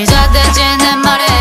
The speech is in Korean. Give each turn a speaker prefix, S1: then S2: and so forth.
S1: 시작되지는 말해.